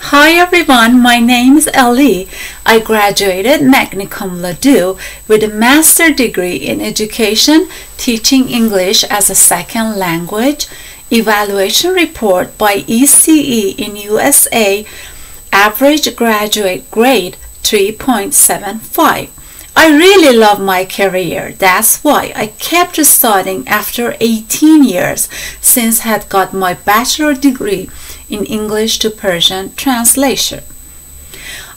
Hi everyone, my name is Ellie. I graduated magna cum laude with a master degree in education, teaching English as a second language, evaluation report by ECE in USA, average graduate grade 3.75. I really love my career. That's why I kept studying after 18 years since had got my bachelor degree in English to Persian translation.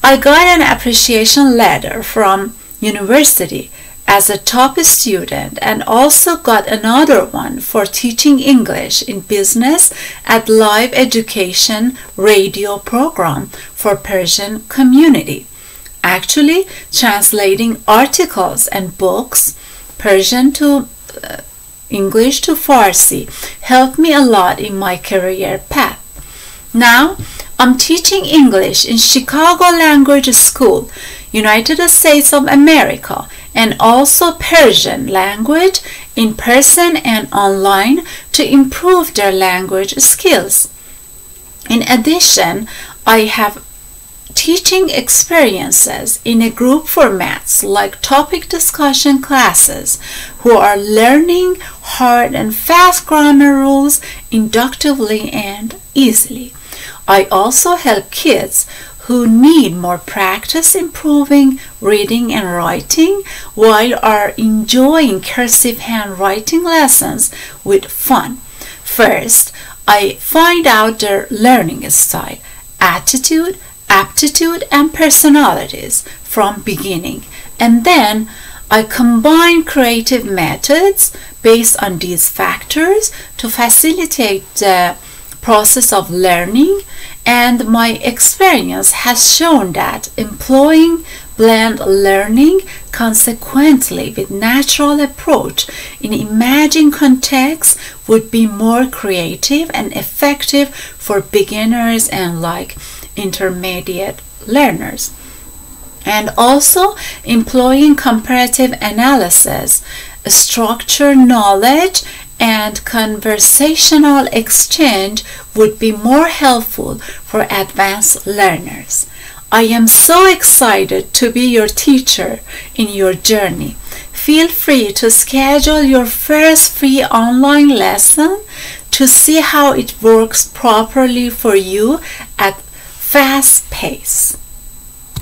I got an appreciation letter from university as a top student and also got another one for teaching English in business at live education radio program for Persian community actually translating articles and books Persian to uh, English to Farsi helped me a lot in my career path. Now I'm teaching English in Chicago Language School, United States of America, and also Persian language in person and online to improve their language skills. In addition, I have teaching experiences in a group formats like topic discussion classes who are learning hard and fast grammar rules inductively and easily. I also help kids who need more practice improving reading and writing while are enjoying cursive handwriting lessons with fun. First, I find out their learning style, attitude, aptitude and personalities from beginning. And then I combine creative methods based on these factors to facilitate the process of learning. And my experience has shown that employing blend learning consequently with natural approach in emerging contexts would be more creative and effective for beginners and like intermediate learners. And also employing comparative analysis, structure knowledge, and conversational exchange would be more helpful for advanced learners. I am so excited to be your teacher in your journey. Feel free to schedule your first free online lesson to see how it works properly for you at fast pace.